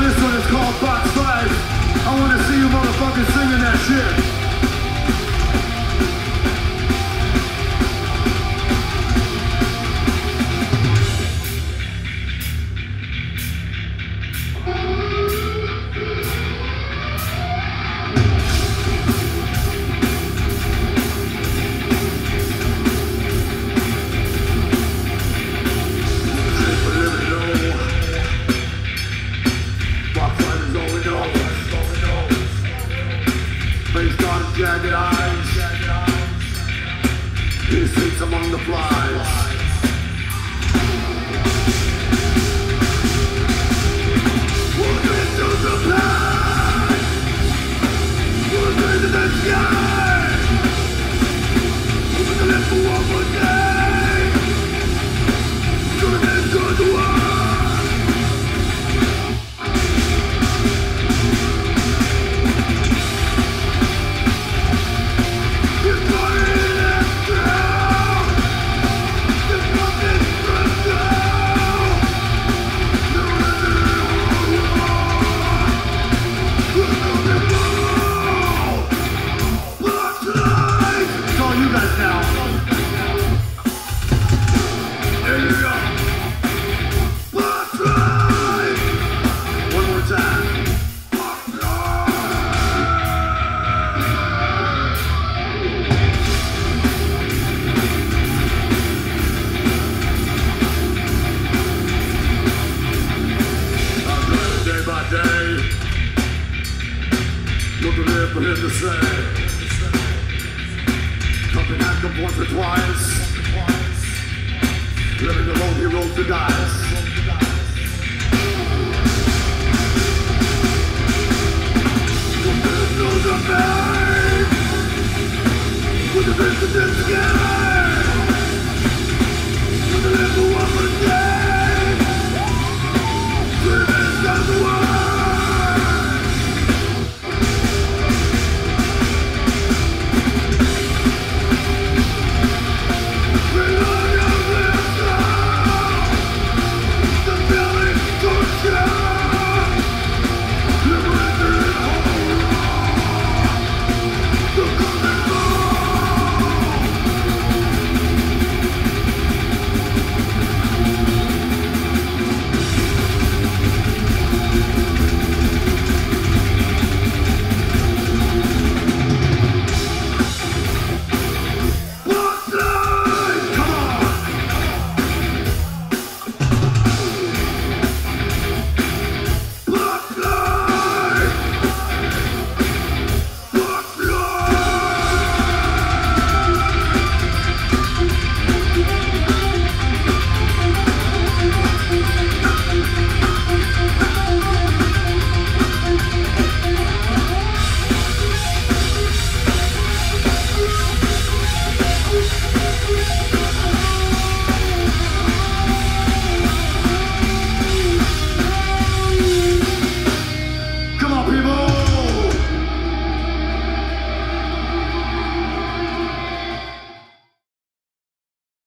this one is called Box Life. I wanna see you motherfuckers singing that shit. Into for him to say. Jumping at them once or twice. Living alone, he rolls the dice.